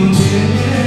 不见面。